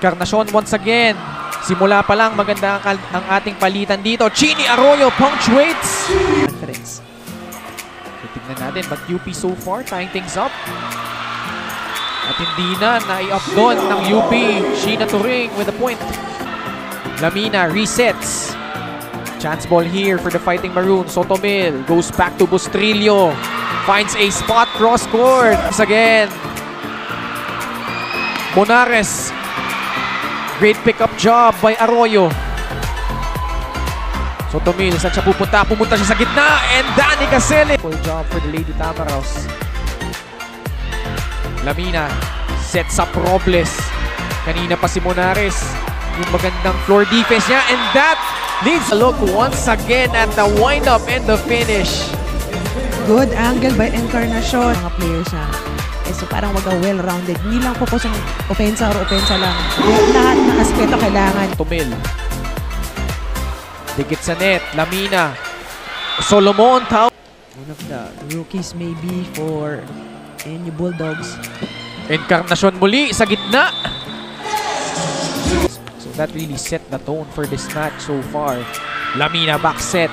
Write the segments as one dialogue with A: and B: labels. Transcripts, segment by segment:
A: Encarnacion once again. Simula pa lang maganda ang, ating palitan dito. Chini Arroyo punctuates.
B: Conference.
A: So, tignan natin, but UP so far tying things up. At hindi na, nai-up doon ng UP. Sheena Turing with a point. Lamina resets. Chance ball here for the Fighting Maroon. Sotomil goes back to Bustrillo. Finds a spot cross court. Once again. Monares. Great pickup job by Arroyo. Sotomil, saan siya pupunta? Pumunta siya sa gitna. And Danny Casele. Full job for the Lady Tamaraws. Lamina sets up Robles. Kanina pa si Monares. Yung magandang floor defense niya. And that leads a look once again at the wind-up and the finish.
B: Good angle by Encarnacion. Mga players na. Eh, so parang wag well-rounded. Hindi lang po po sa opensa or opensa lang. Lahat ng aspeto kailangan.
A: Tumil. Dikit sa net. Lamina. Solomon. Tao.
B: One of the rookies maybe for NU Bulldogs.
A: Encarnacion muli sa gitna. So that really set the tone for this match so far. Lamina back set.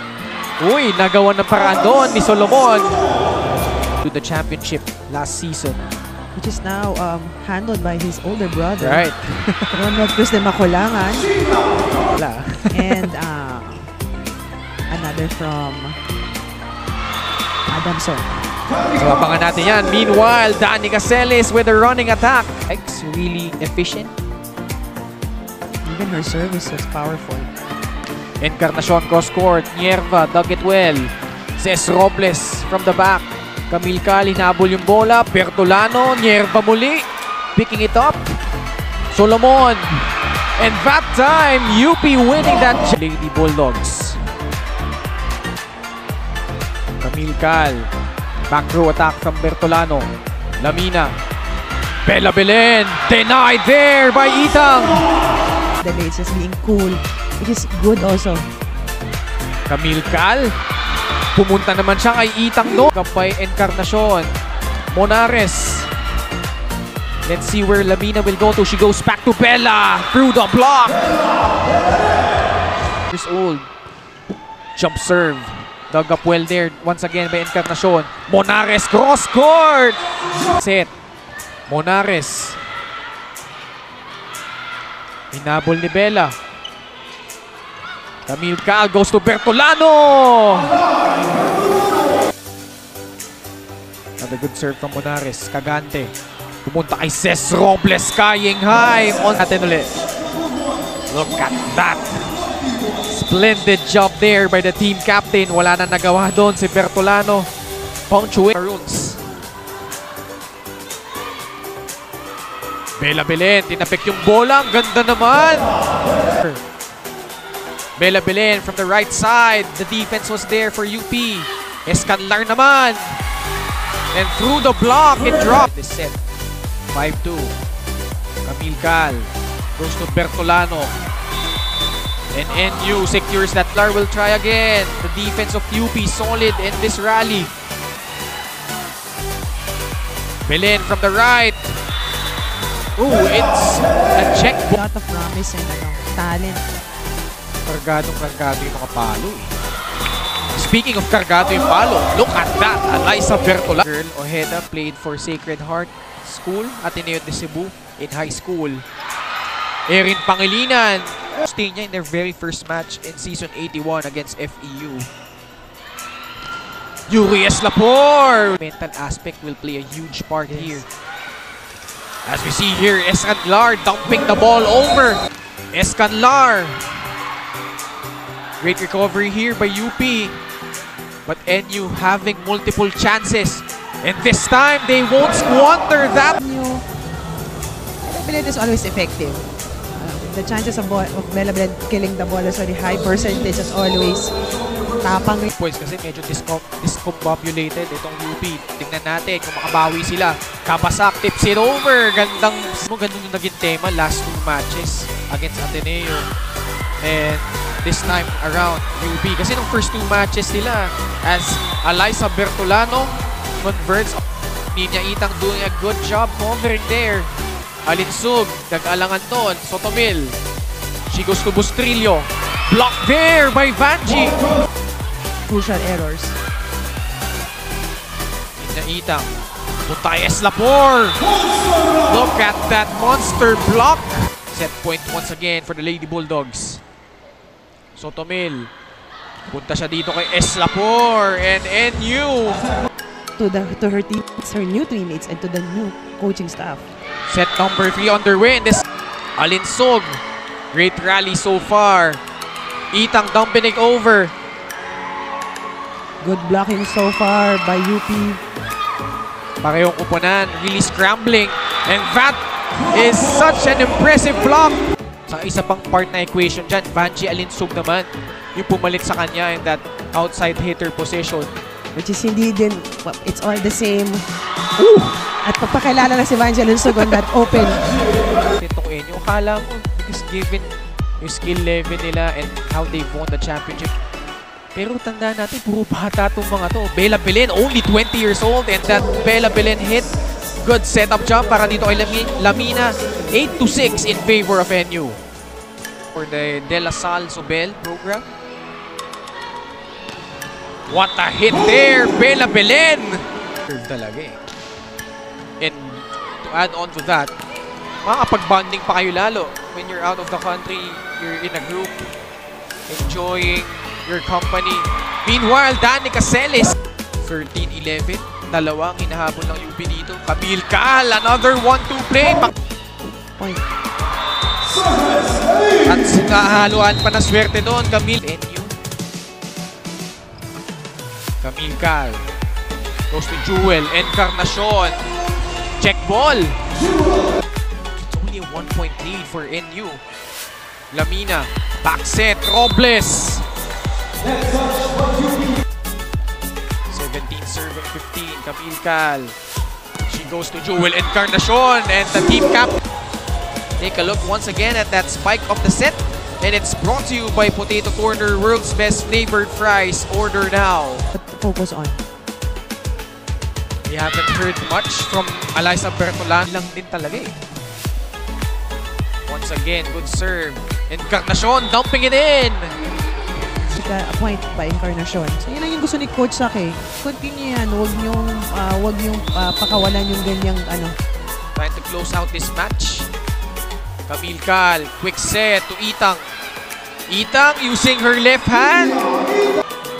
A: Uy, nagawa ng paraan doon ni Solomon. To the championship last season.
B: Which is now um, handled by his older brother.
A: Right.
B: Ronald Cruz de Maculangan.
A: Wala.
B: and uh, another from Adamson.
A: So abangan natin yan. Meanwhile, Danny Caceres with a running attack. It's really efficient.
B: Even her service was powerful.
A: Encarnacion cross court. Nierva dug it well. Ces Robles from the back. Camille Cal hinabol yung bola. Bertolano. Nierva muli. Picking it up. Solomon. And that time, UP winning that. Lady Bulldogs. Camille Cal. Back row attack from Bertolano. Lamina. Bella Belen. Denied there by Itang.
B: The it's just being cool, which is good also.
A: Camille Cal. Pumunta naman siya kay Itang Do. Kampay Encarnacion. Monares. Let's see where Lamina will go to. She goes back to Bella. Through the block. Years old. Jump serve. Dug up well there. Once again by Encarnacion. Monares cross court. Set. Monares. Hinabol ni Bella. Camille Cal goes to Bertolano. Another good serve from Monares. Cagante. Pumunta kay Ces Robles. Kaying high. On natin ulit. Look at that. Splendid job there by the team captain. Wala na nagawa doon si Bertolano. Punctuate. Maroons. Bella Belen. Tinapik yung bola. Ang ganda naman. Bella Belen from the right side. The defense was there for UP. Escanlar naman. And through the block, it dropped. This set. 5-2. Camille Cal goes to Bertolano. And NU secures that. Lar will try again. The defense of UP solid in this rally. Belen from the right. Ooh, it's a check
B: A lot of promise and talent.
A: Kargadong kargado yung mga palo eh. Speaking of kargado yung palo, look at that! Eliza Bertola. Girl Ojeda played for Sacred Heart School, Ateneo de Cebu in high school. Erin Pangilinan. Stay niya in their very first match in season 81 against FEU. Yuri Eslapor! Mental aspect will play a huge part
B: Yes.
A: here. As we see here, Escanlar dumping the ball over. Escanlar. Great recovery here by UP. But NU having multiple chances. And this time, they won't squander that.
B: Belen is always effective. Um, the chances of, of Bella Belen killing the ball is very high percentage as always. Tapang.
A: Points kasi medyo discom discombobulated itong UP. Tingnan natin kung makabawi sila. Kabasak, tips it over. Gandang, gandang yung naging tema last two matches against Ateneo. And this time around, UP. Kasi nung first two matches nila, as Eliza Bertolano converts, Ninya Itang doing a good job covering there. Alinsug, nag-alangan doon. Sotomil. She goes to Bustrillo. Block there by Vanji.
B: Crucial errors.
A: Naitang. Putayes Lapor. Look at that monster block. Set point once again for the Lady Bulldogs. Sotomil. Punta siya dito kay S. Lapor and NU.
B: To, the, to her teammates, her new teammates, and to the new coaching staff.
A: Set number 3 underway in this Alinsog. Great rally so far. Itang dumping it over.
B: Good blocking so far by UP.
A: Parehong kuponan, really scrambling. And that is such an impressive block. Sa isa pang part na equation dyan, Vanji Alinsug naman yung pumalit sa kanya in that outside hitter position.
B: Which is hindi din, it's all the same. Ooh! At pagpakilala na si Vangeline Sug on that open.
A: Itong Enyo, akala mo, because given yung skill level nila and how they've won the championship, pero tanda natin, puro bata itong mga to. Bella Belen, only 20 years old, and that Bella Belen hit. Good setup jump para dito kay Lami- Lamina. 8 to 6 in favor of NU. For the De La Salle Sobel program. What a hit there, Bella Belen! Talaga eh. And to add on to that, makakapag-bonding pa kayo lalo. When you're out of the country, you're in a group, enjoying your company. Meanwhile, Danny Caceres, 13-11, dalawang hinahabol ng UP dito. Camille Cal, another 1-2 play. Pa-
B: Point.
A: At kahaluan pa na swerte doon, Camille. NU. Camille Cal. Goes to Jewel. Encarnacion. Check ball. It's only a one-point lead for NU. Lamina. Back set. Robles. 17 serving 15. Camille Cal. She goes to Jewel Encarnacion and the team cap. Take a look once again at that spike of the set. And it's brought to you by Potato Corner, world's best flavored fries. Order now.
B: Focus on.
A: We haven't heard much from Eliza Bertolan lang din talaga eh. Once again, good serve. Encarnacion dumping it in.
B: Sika, a point by Encarnacion. So, yun lang yung gusto ni Coach Sak eh. Continue yan. Huwag niyong, ah, huwag niyong ah, pakawalan yung ganyang ano.
A: Trying to close out this match. Camille Cal, quick set to Itang. Itang using her left hand.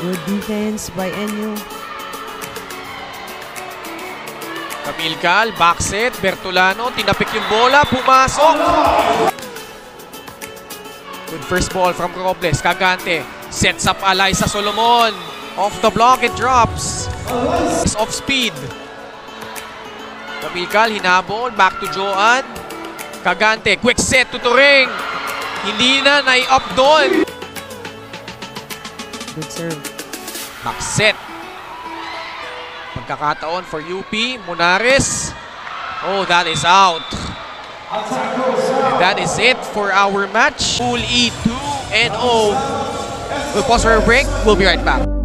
B: Good defense by.
A: Camille Cal, back set. Bertolano, tinapik yung bola, pumasok. Good first ball from Robles. Cagante sets up Eliza Solomon. Off the block, it drops. It's off speed. Camille Cal, hinabol. Back to Joan. Cagante, quick set to Turing. Hindi na, nai-up doon.
B: Good serve.
A: Back set. Pagkakataon for UP. Munares. Oh, that is out. And that is it for our match. Pool E 2 and 0. We'll pause for a break. We'll be right back.